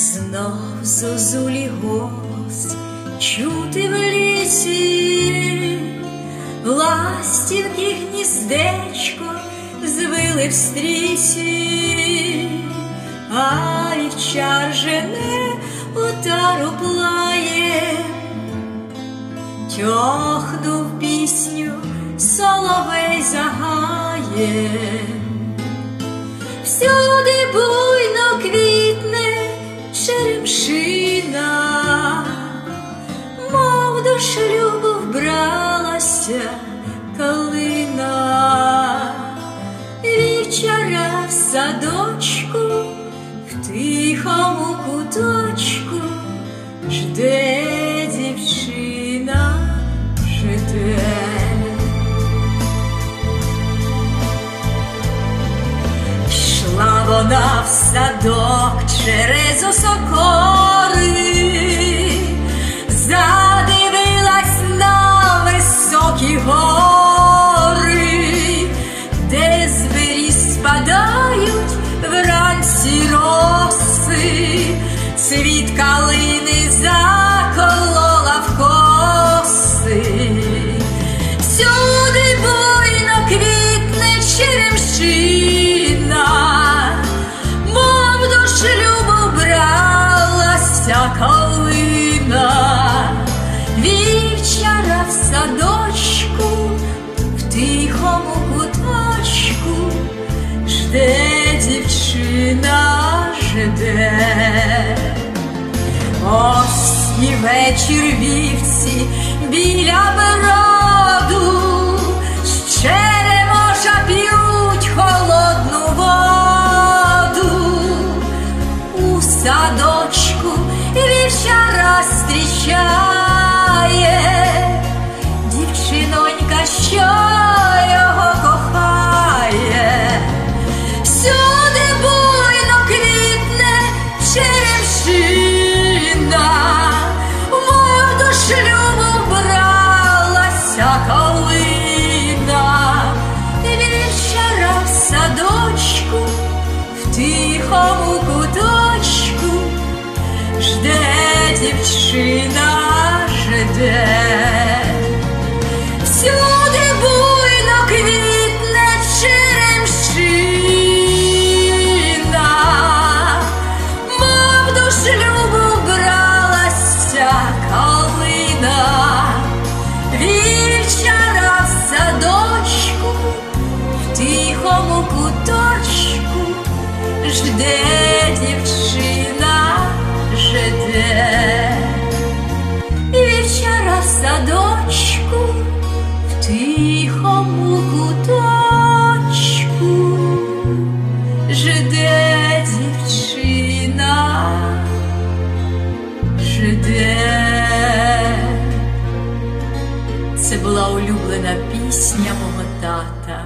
Знов зозулі голос чути в лісі, ластівки гніздечко звили в стрісі, а вівчар жене отару плає, тьохну в пісню соловей загає. Всюди буйно садочку, в тихому куточку жде дівчина, жде. Йшла вона в садок через осокори, задивилась на високі гори, де з беріз спадають вранці роси, цвіт калини заколола в коси. Всюди буйно квітне черемшина, мов до шлюбу бралася калина, вівчара в садочку, в тихому куточку, дівчина, жде. Осні вечір вівці біля броду, з черемоша п'ють холодну воду, у садочку вівчара зустрічає, жде дівчина, жде. Всюди буйно квітне черемшина, мов до шлюбу бралася калина, вівчара в садочку, в тихому куточку, жде дівчина, жде. Вівчара в садочку, в тихому куточку, жде дівчина, жде. Це була улюблена пісня мого тата.